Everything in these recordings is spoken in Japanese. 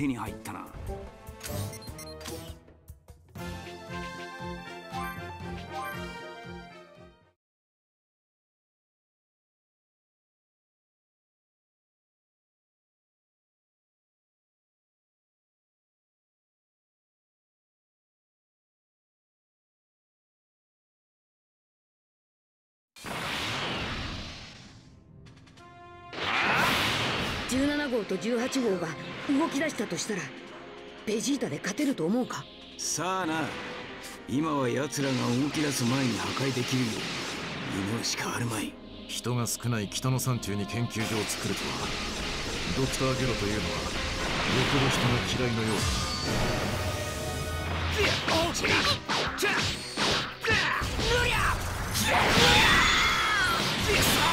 手に入ったな。17号と18号が動き出したとしたらベジータで勝てると思うか？さあな。今は奴らが動き出す前に破壊できるよ夢しかあるまい。人が少ない北の山中に研究所を作るとはドクター・ゲロというのはよほど人が嫌いのよ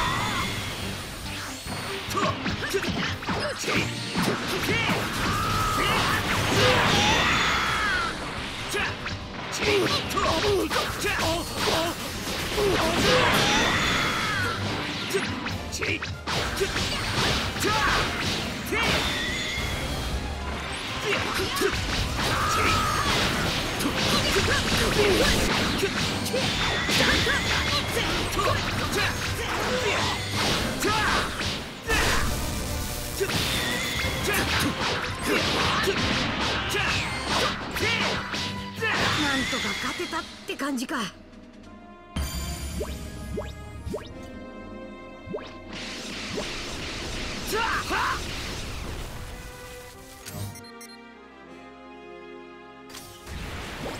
なんとか勝てたって感じか。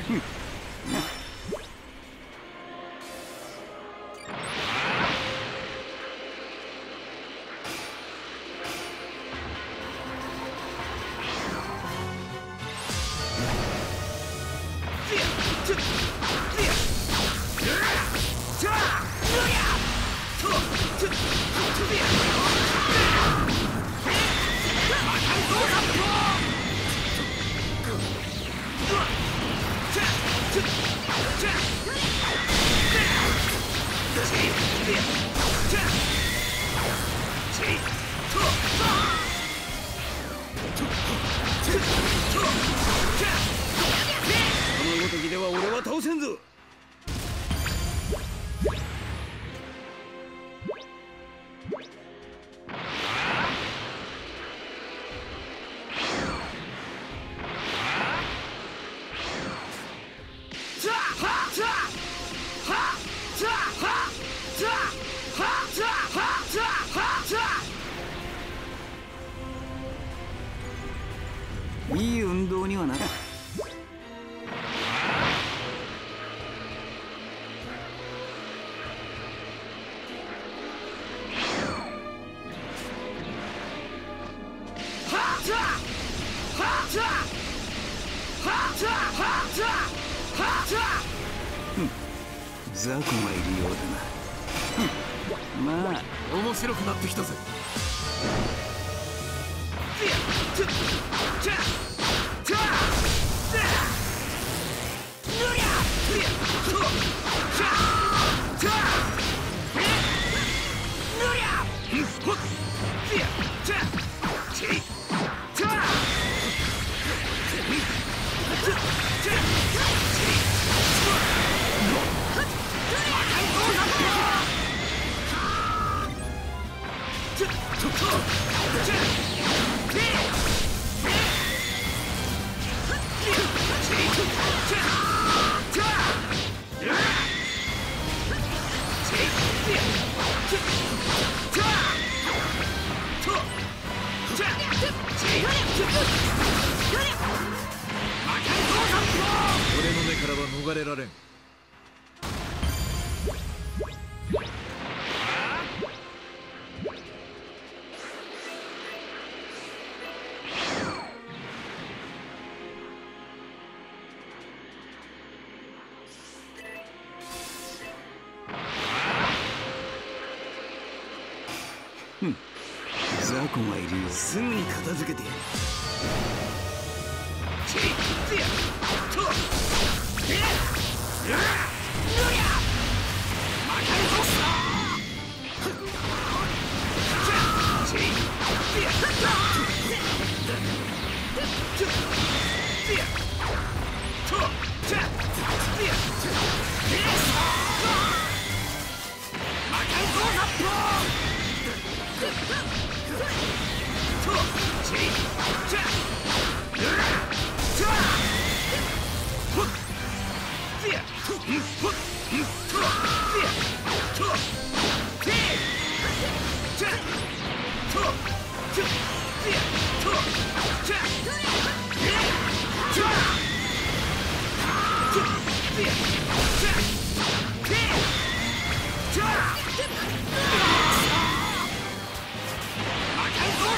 この雑魚がいるようだな。まあ面白くなってきたぜ。雑魚ザコがいるよ。すぐに片付けてやる。チェイクっチェクッ Yeah.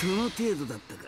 その程度だった。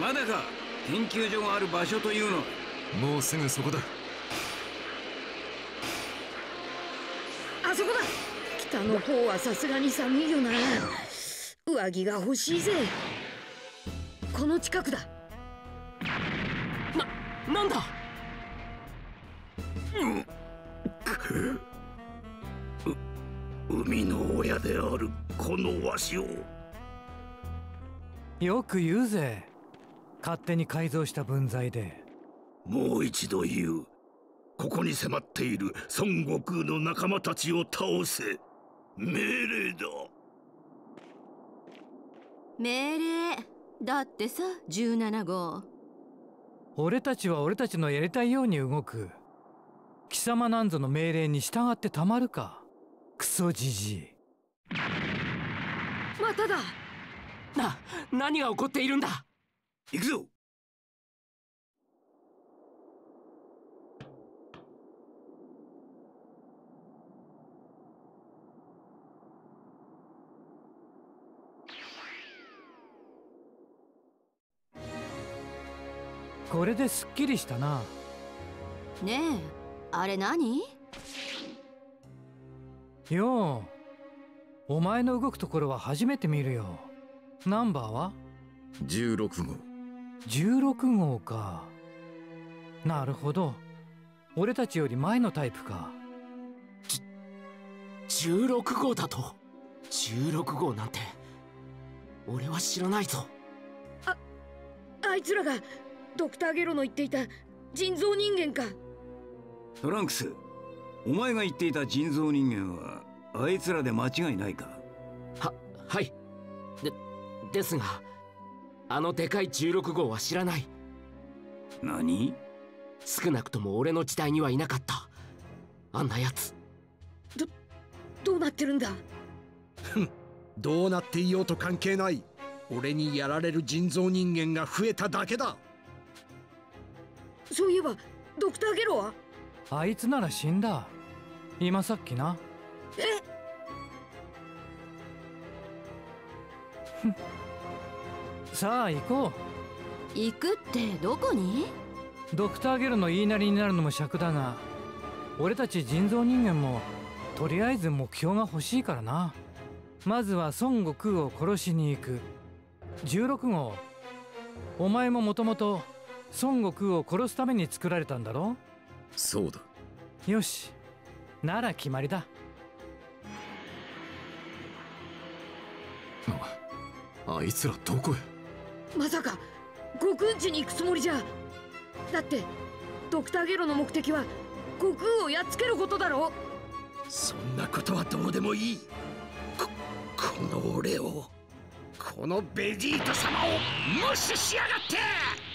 まだか？研究所がある場所というのは。もうすぐそこだ。あそこだ。北の方はさすがに寒いよな。上着が欲しいぜ。この近くだ。な、なんだ？海の親であるこのわしを。よく言うぜ勝手に改造した分際で。もう一度言う。ここに迫っている孫悟空の仲間たちを倒せ。命令だ。命令。だってさ17号。俺たちは俺たちのやりたいように動く。貴様なんぞの命令に従ってたまるか。クソじじい。まただ。な、何が起こっているんだ行くぞ。これですっきりしたな。ねえあれ何？ようお前の動くところは初めて見るよ。ナンバーは？16号16号か。なるほど。俺たちより前のタイプか。16号だと。16号なんて俺は知らないぞ。あいつらがドクターゲロの言っていた人造人間か。トランクスお前が言っていた人造人間はあいつらで間違いないか？は、はい。で、ですがあのでかい16号は知らない。何？少なくとも俺の時代にはいなかった。あんなやつどうなってるんだ？どうなっていようと関係ない。俺にやられる人造人間が増えただけだ。そういえばドクターゲロは？あいつなら死んだ。今さっきな。え？さあ行こ行くってどこに？うドクターゲルの言いなりになるのも尺だが俺たち人造人間もとりあえず目標が欲しいからな。まずは孫悟空を殺しに行く。16号。お前ももともと孫悟空を殺すために作られたんだろ？そうだ。よし。なら決まりだ。ああいつらどこへ？まさか悟空地に行くつもりじゃ。だってドクターゲロの目的は悟空をやっつけることだろそんなことはどうでもいい。ここの俺をこのベジータ様を無視しやがって。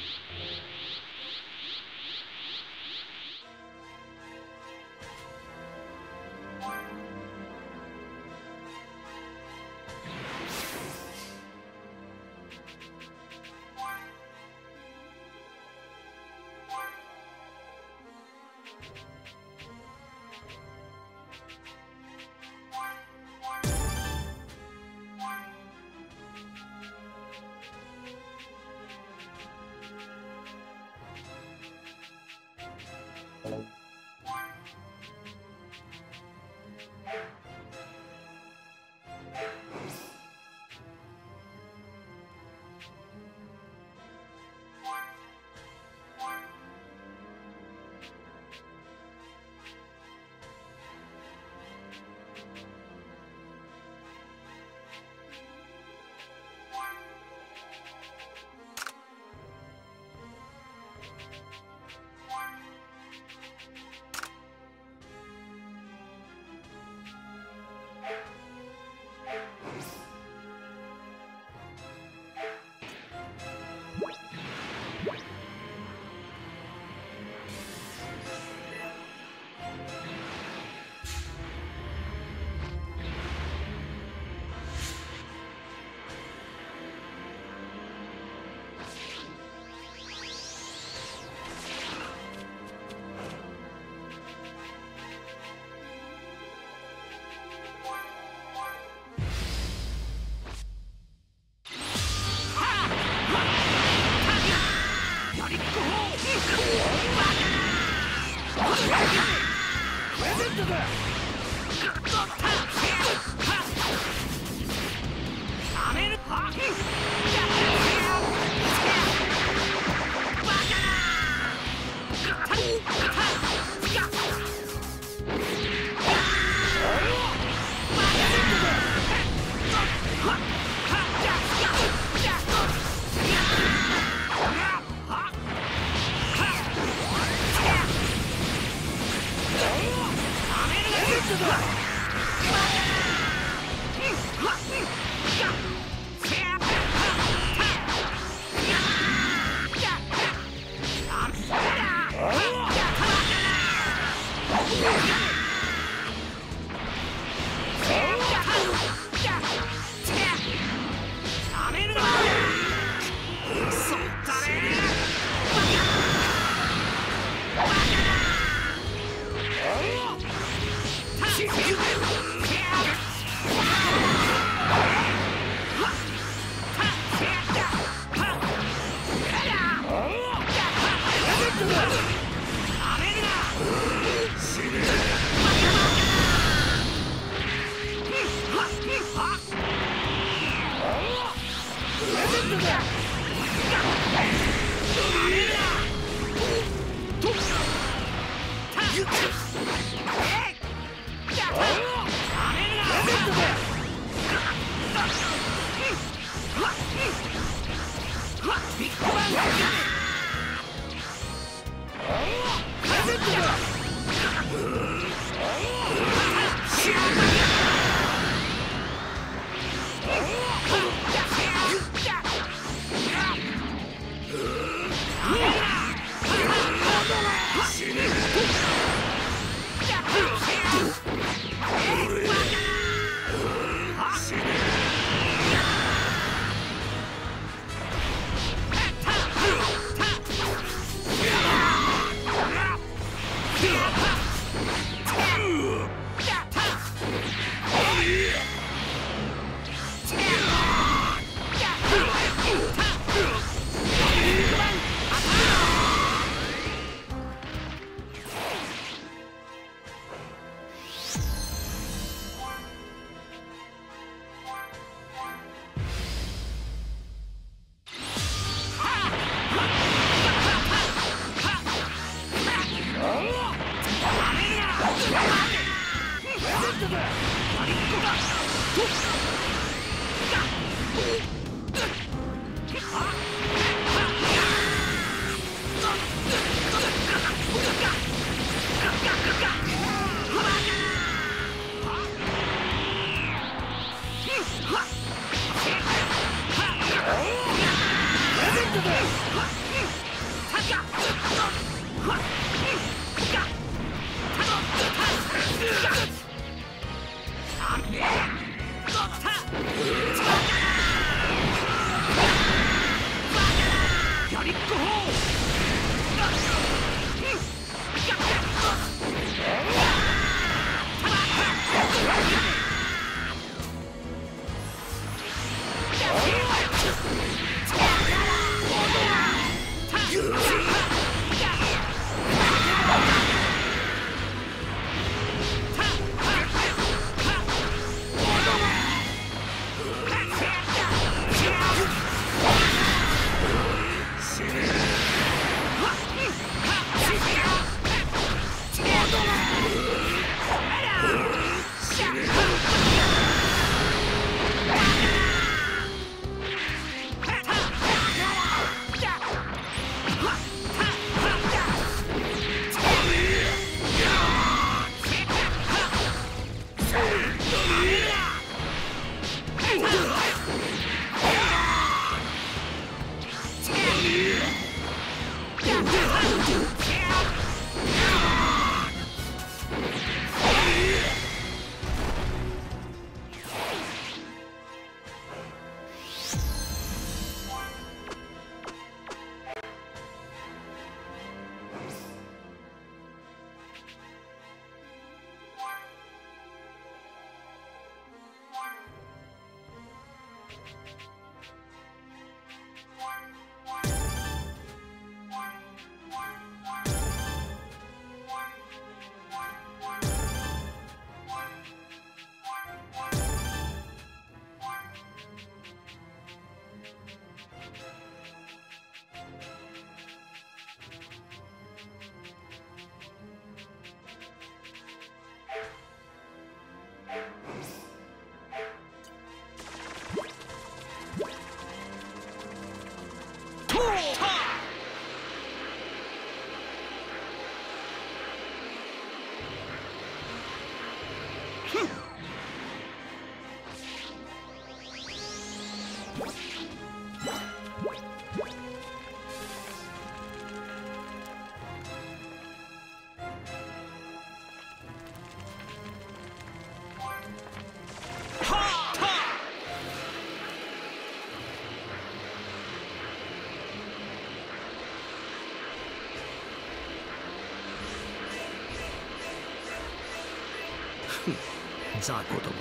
雑魚ども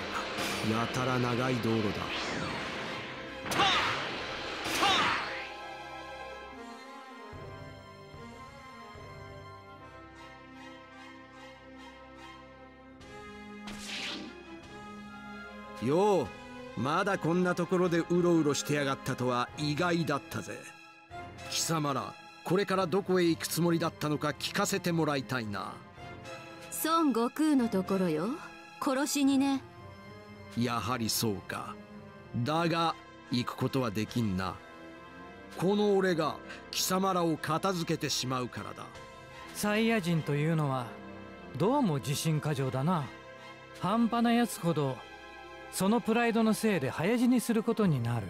がやたら長い道路だ。ようまだこんなところでうろうろしてやがったとは意外だったぜ。貴様らこれからどこへ行くつもりだったのか聞かせてもらいたいな。孫悟空のところよ。殺しにね。やはりそうか。だが行くことはできんな。この俺が貴様らを片付けてしまうからだ。サイヤ人というのはどうも自信過剰だな。半端なやつほどそのプライドのせいで早死にすることになる。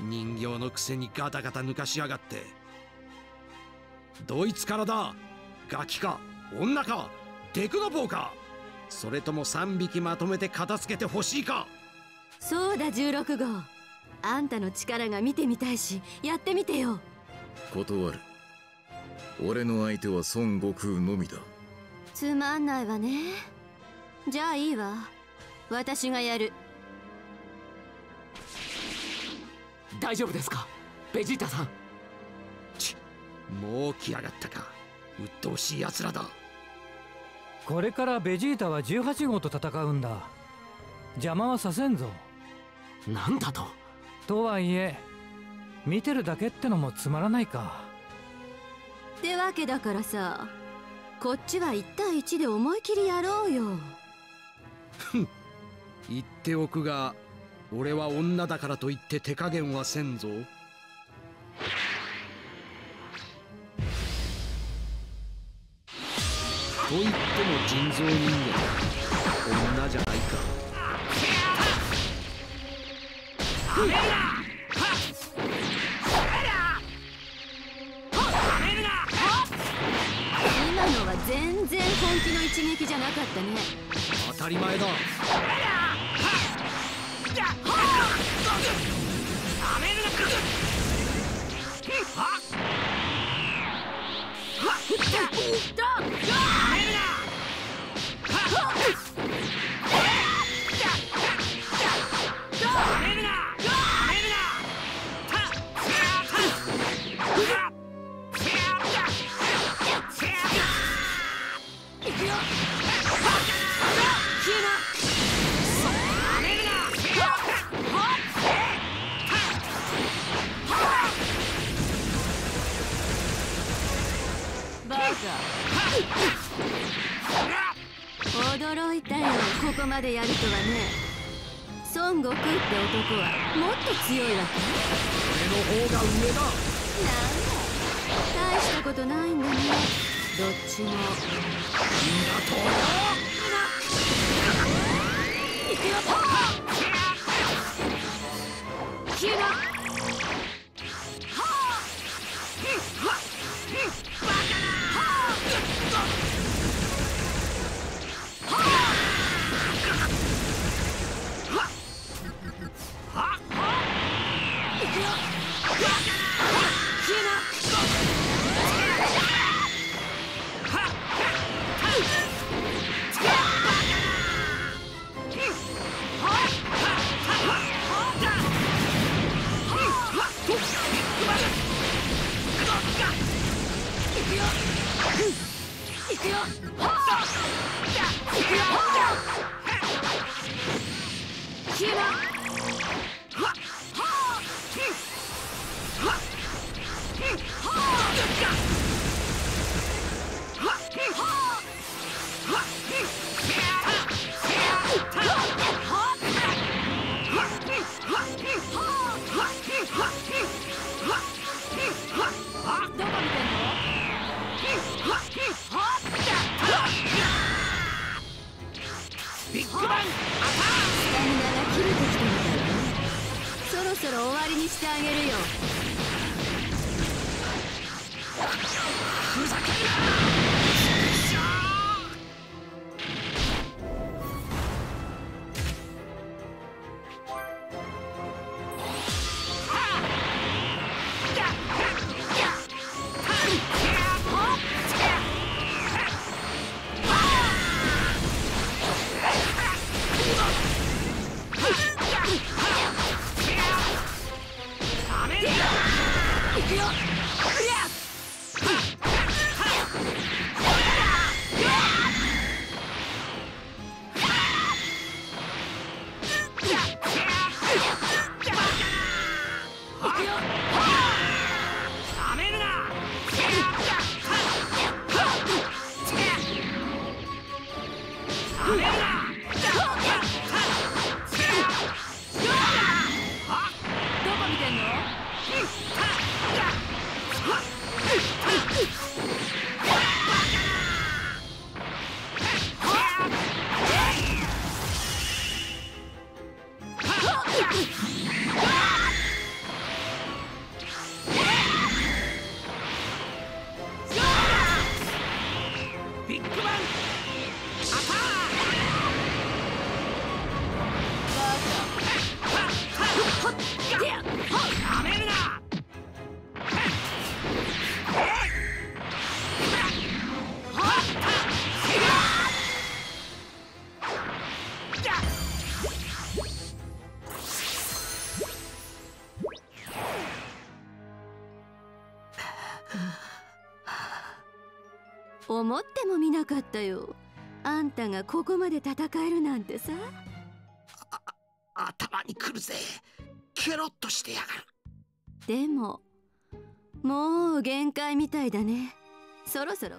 人形のくせにガタガタ抜かしやがって。どいつからだ？ガキか女か？デクノボーか？それとも3匹まとめて片付けてほしいか？そうだ16号。あんたの力が見てみたいしやってみてよ。断る。俺の相手は孫悟空のみだ。つまんないわね。じゃあいいわ。私がやる。大丈夫ですか？ベジータさん。ちもう来やがったか。鬱陶しい奴らだこれからベジータは18号と戦うんだ。邪魔はさせんぞ。なんだと？とはいえ見てるだけってのもつまらないか。ってわけだからさこっちは1対1で思い切りやろうよ。言っておくが俺は女だからといって手加減はせんぞといっても人造人間女じゃないか。はめるな今のは全然本気の一撃じゃなかったね。当たり前だ。はっ。驚いたよ。ここまでやるとはね。孫悟空って男はもっと強いわけ。俺の方が上だなんだ？大したことないんだねどっちも。だと行くよ思ってもみなかったよ。あんたがここまで戦えるなんてさ。頭にくるぜ。ケロッとしてやがる。でももう限界みたいだね。そろそろ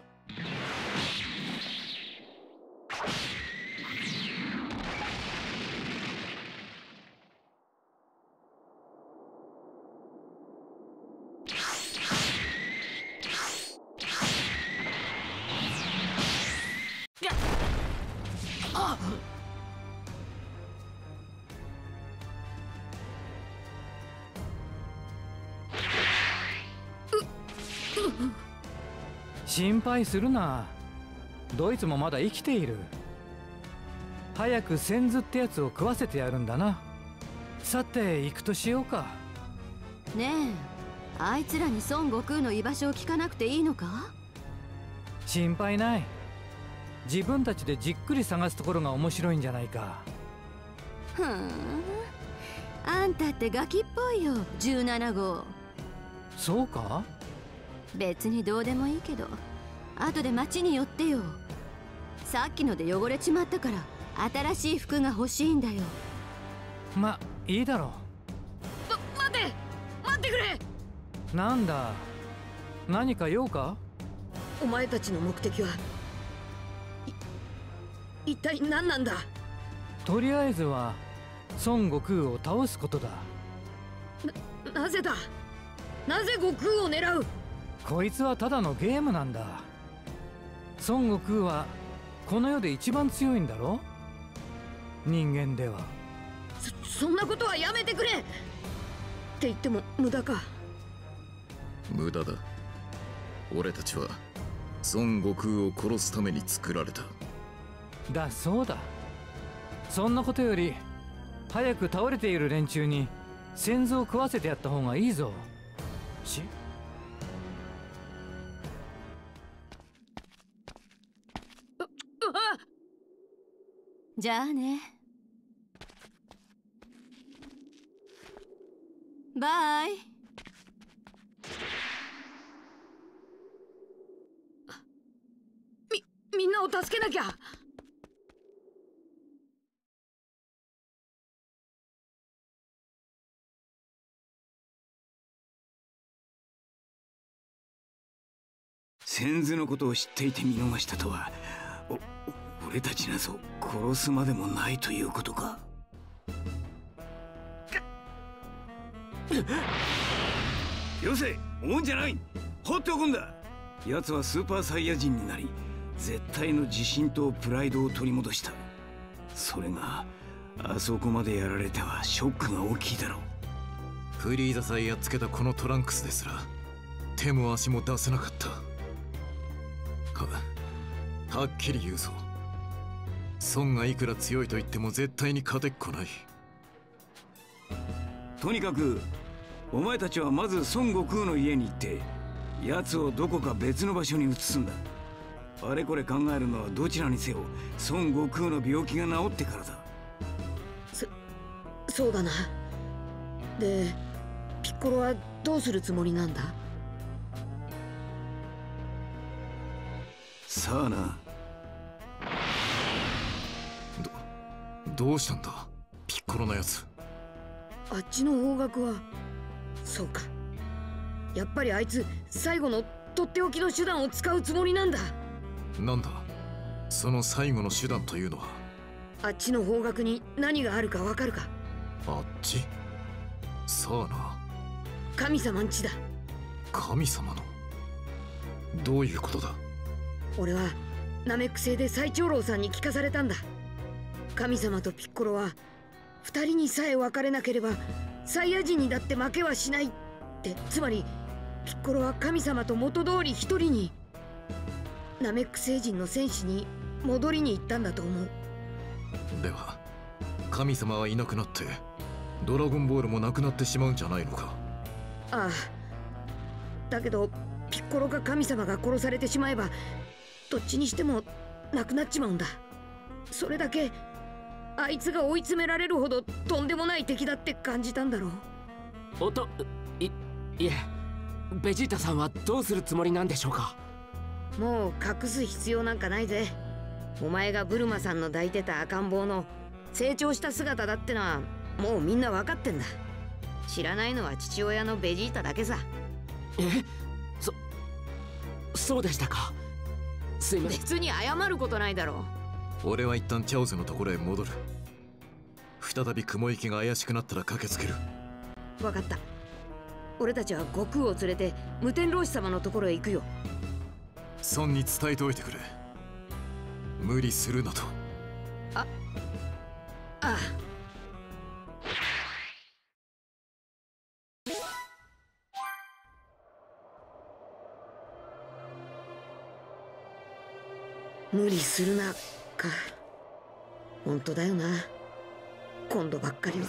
心配するな。ドイツもまだ生きている。早く先頭ってやつを食わせてやるんだな。さて行くとしようか。ねえあいつらに孫悟空の居場所を聞かなくていいのか？心配ない。自分たちでじっくり探すところが面白いんじゃないか。ふん。あんたってガキっぽいよ17号。そうか？別にどうでもいいけど後で町に寄ってよ。さっきので汚れちまったから新しい服が欲しいんだよ。まいいだろま待って待ってくれ。うなんだ何か用か？お前たちの目的は一体何なんだ？とりあえずは孫悟空を倒すことだ。なぜだ？なぜ悟空を狙う？こいつはただのゲームなんだ孫悟空はこの世で一番強いんだろ？人間では。そそんなことはやめてくれ！って言っても無駄か。無駄だ。俺たちは孫悟空を殺すために作られた。だそうだ。そんなことより早く倒れている連中に先祖を食わせてやった方がいいぞ。しじゃあね。バイ。みみんなを助けなきゃ。先祖のことを知っていて見逃したとは俺たちなぞ殺すまでもないということか。よせ追うんじゃない。放っておくんだ。奴はスーパーサイヤ人になり絶対の自信とプライドを取り戻した。それがあそこまでやられてはショックが大きいだろう。フリーザさえやっつけたこのトランクスですら手も足も出せなかった。ははっきり言うぞ。孫がいくら強いと言っても絶対に勝てっこない。とにかくお前たちはまず孫悟空の家に行って奴をどこか別の場所に移すんだ。あれこれ考えるのはどちらにせよ孫悟空の病気が治ってからだ。そうだな。でピッコロはどうするつもりなんだ？さあなどうしたんだ？ピッコロのやつ。あっちの方角は。そうか。やっぱりあいつ最後のとっておきの手段を使うつもりなんだ。なんだ？その最後の手段というのは？あっちの方角に何があるかわかるか？あっち？さあな。神様んちだ。神様の？どういうことだ？俺はナメック星で最長老さんに聞かされたんだ神様とピッコロは二人にさえ別れなければサイヤ人にだって負けはしないって。つまりピッコロは神様と元通り一人に。ナメック星人の戦士に戻りに行ったんだと思う。では神様はいなくなってドラゴンボールもなくなってしまうんじゃないのか？ああ。だけどピッコロか神様が殺されてしまえばどっちにしてもなくなっちまうんだ。それだけあいつが追い詰められるほどとんでもない敵だって感じたんだろう。おといいえベジータさんはどうするつもりなんでしょうか？もう隠す必要なんかないぜ。お前がブルマさんの抱いてた赤ん坊の成長した姿だってのはもうみんな分かってんだ。知らないのは父親のベジータだけさ。えそそうでしたか？すいません。別に謝ることないだろ俺は一旦チャオズのところへ戻る。再び雲行きが怪しくなったら駆けつける。分かった。俺たちは悟空を連れて無天老師様のところへ行くよ。孫に伝えておいてくれ。無理するなと。ああ。無理するなか。本当だよな。今度ばっかりは。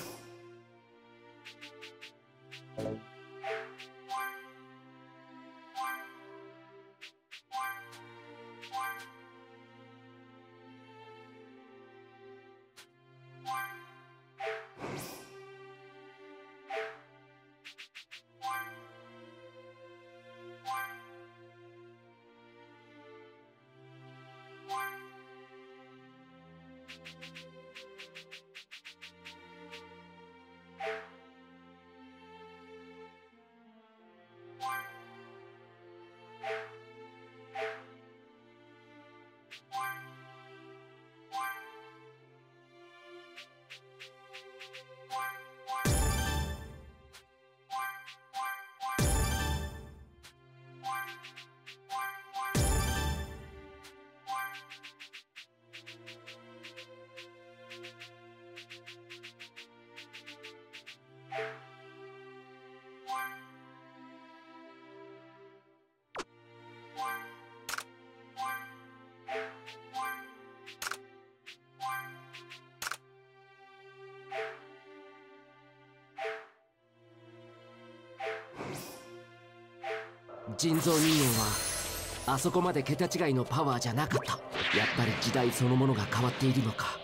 人造人間はあそこまで桁違いのパワーじゃなかった。やっぱり時代そのものが変わっているのか。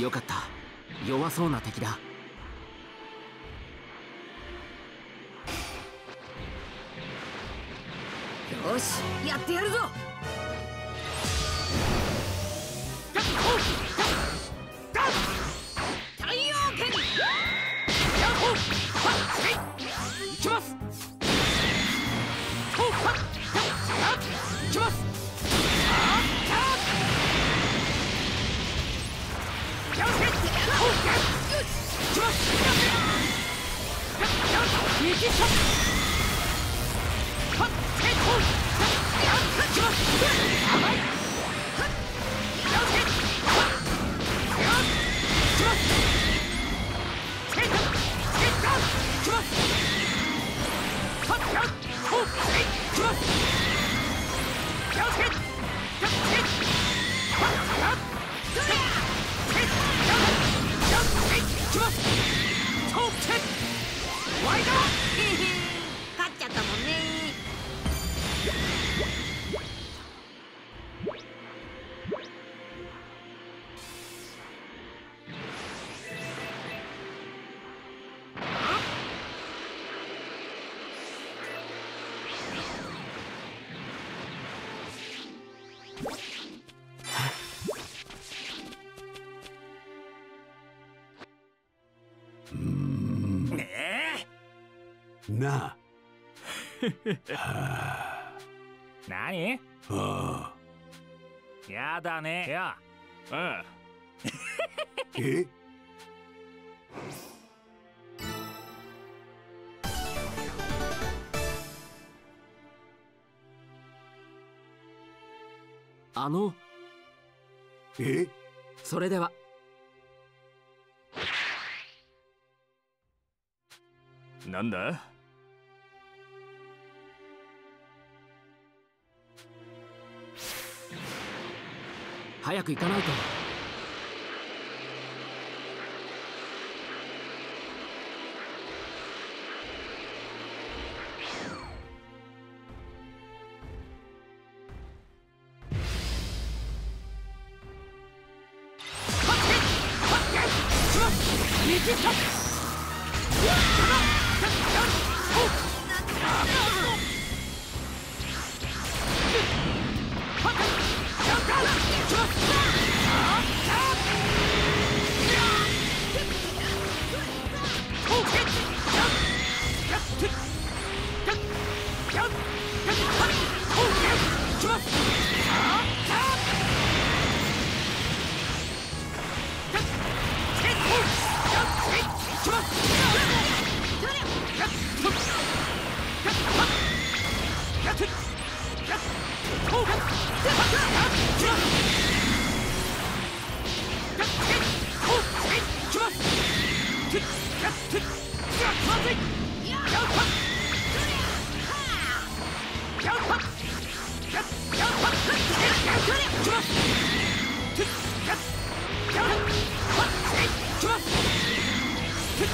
よかった。弱そうな敵だ。よしやってやるぞ。太陽剣いきな。あ何あ。やだね。いや。うん。え？あの。え？それでは。なんだ？早く行かないと。よ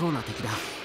そうな敵だ。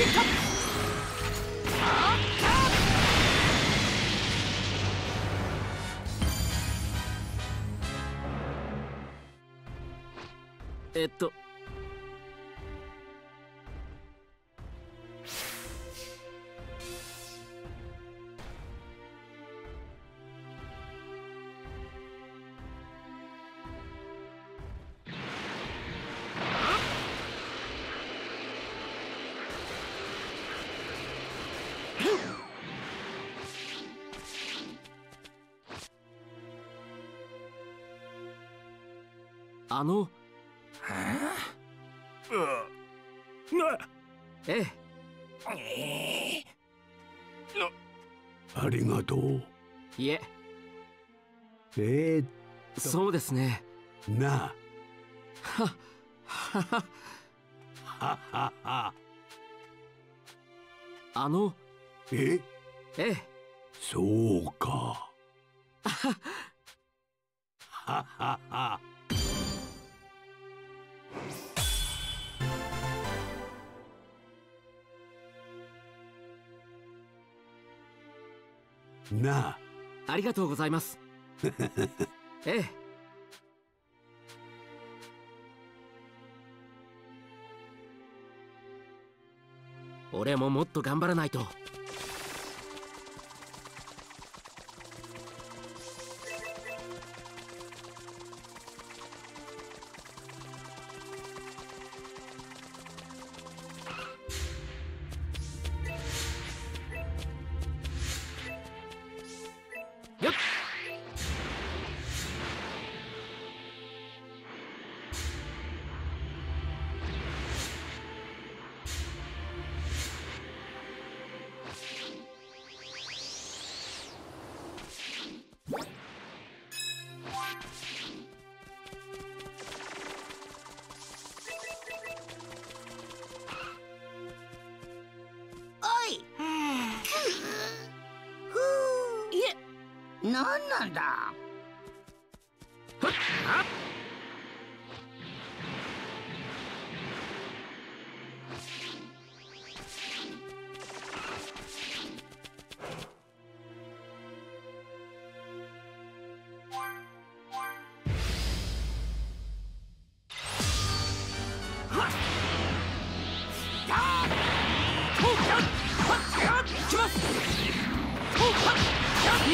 Get up! えっと。あのええ。ありがとう。いえ。えー、そうですね。なはははははは。あの。え？ええ。そうか。はははな。あありがとうございます。ええ。俺ももっと頑張らないと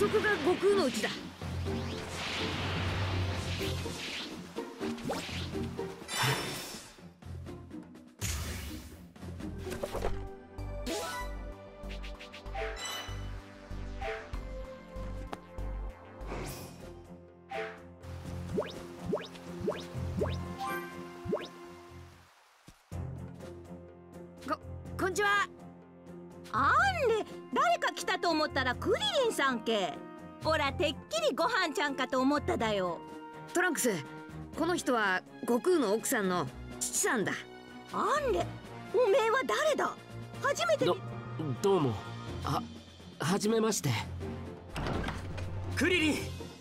そこが悟空のうちだ。リリンさんけ。ほらてっきりご飯ちゃんかと思っただよ。トランクスこの人は悟空の奥さんの父さんだ。あんれおめえは誰だ？初めてどどうも。ははじめまして。クリリン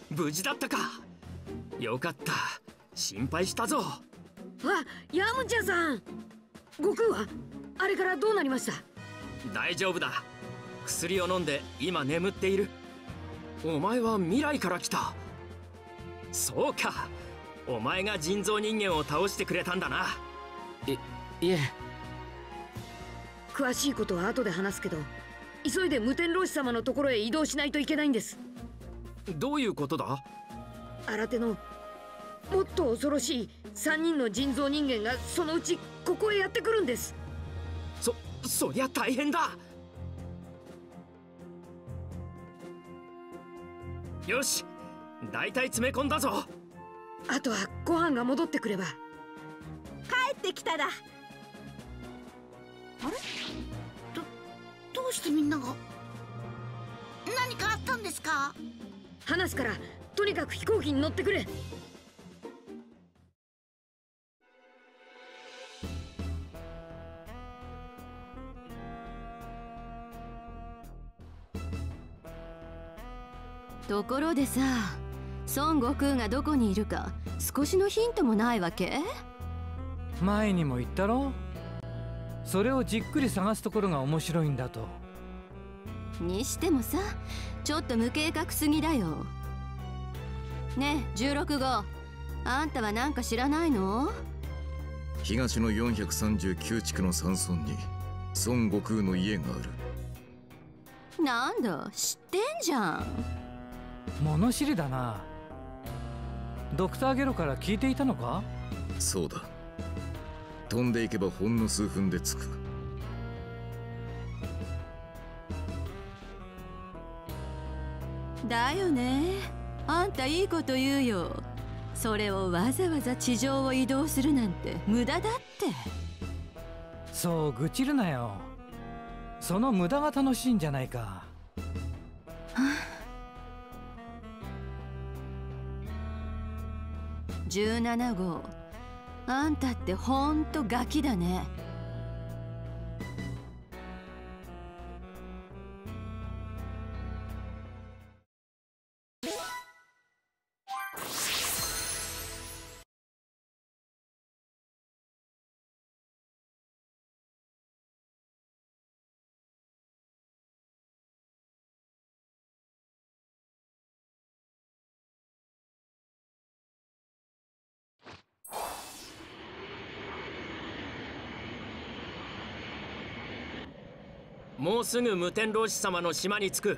無事だったか。よかった。心配したぞ。あヤムチャさん。悟空はあれからどうなりました？大丈夫だ。薬を飲んで今眠っているお前は未来から来た。そうか。お前が人造人間を倒してくれたんだな。いいえ。詳しいことは後で話すけど急いで無天老師様のところへ移動しないといけないんです。どういうことだ？新手のもっと恐ろしい3人の人造人間がそのうちここへやってくるんです。そそりゃ大変だよし。大体詰め込んだぞ。あとはご飯が戻ってくれば。帰ってきただ。あれ？どどうしてみんなが？何かあったんですか？話すからとにかく飛行機に乗ってくれところでさ孫悟空がどこにいるか少しのヒントもないわけ？前にも言ったろ？それをじっくり探すところが面白いんだと。にしてもさちょっと無計画すぎだよ。ねえ16号あんたは何か知らないの？東の439地区の山村に孫悟空の家がある。なんだ知ってんじゃん物知りだな。ドクターゲロから聞いていたのか？そうだ。飛んでいけばほんの数分で着く。だよね。あんたいいこと言うよ。それをわざわざ地上を移動するなんて無駄だって。そう愚痴るなよ。その無駄が楽しいんじゃないか17号。あんたってほんとガキだね。もうすぐ無天老師様の島に着く。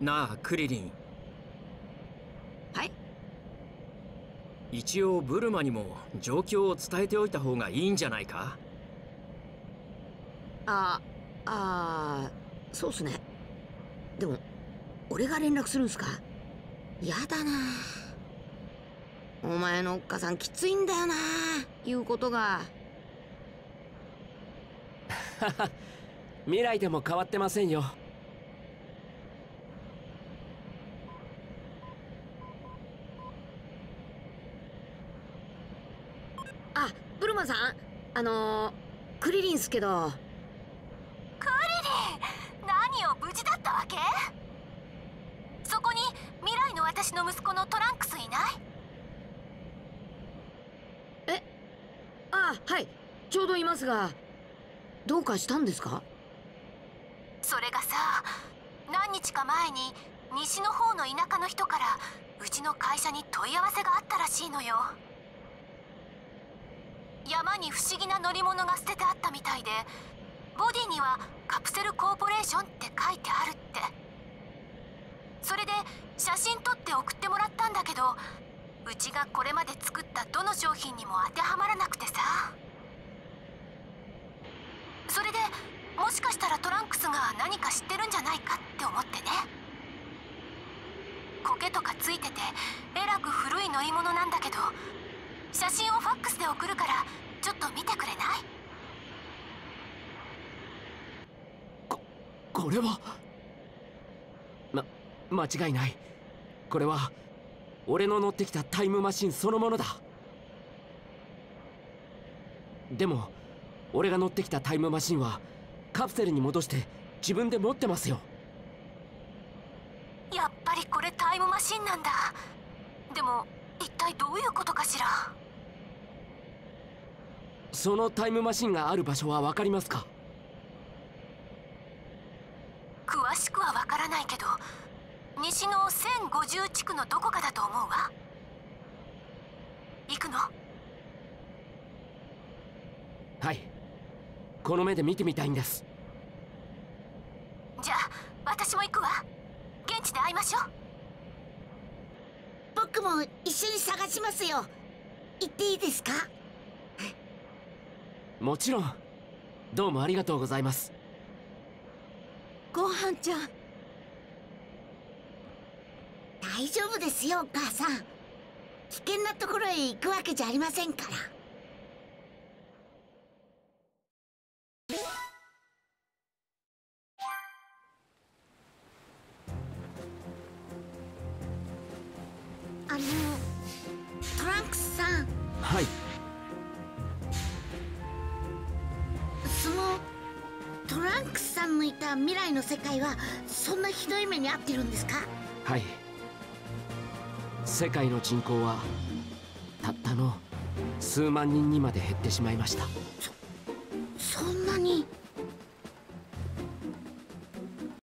なあクリリン。はい。一応ブルマにも状況を伝えておいた方がいいんじゃないか？ああーそうっすね。でも俺が連絡するんすか？やだな。お前のおっかさんきついんだよな言うことが 未来でも変わってませんよ。あブルマさん。あのー、クリリンっすけど。クリリン何よ無事だったわけ？そこに未来の私の息子のトランクスいない？え？あはい。ちょうどいますがどうかしたんですか？それがさ何日か前に西の方の田舎の人からうちの会社に問い合わせがあったらしいのよ。山に不思議な乗り物が捨ててあったみたいでボディにはカプセルコーポレーションって書いてあるって。それで写真撮って送ってもらったんだけどうちがこれまで作ったどの商品にも当てはまらなくてさ。それでもしかしたらトランクスが何か知ってるんじゃないかって思ってね。苔とかついててえらく古い乗り物なんだけど写真をファックスで送るからちょっと見てくれない？これは？ま間違いない。これは俺の乗ってきたタイムマシンそのものだ。でも俺が乗ってきたタイムマシンはカプセルに戻して自分で持ってますよ。やっぱりこれタイムマシンなんだ。でも一体どういうことかしら？そのタイムマシンがある場所は分かりますか？詳しくはわからないけど西の1050地区のどこかだと思うわ。行くの。はいこの目で見てみたいんです。じゃあ私も行くわ。現地で会いましょう。僕も一緒に探しますよ。行っていいですか？もちろん。どうもありがとうございます。ごはんちゃん。大丈夫ですよお母さん。危険なところへ行くわけじゃありませんからの世界はそんなひどい目に遭ってるんですか？はい。世界の人口はたったの数万人にまで減ってしまいました。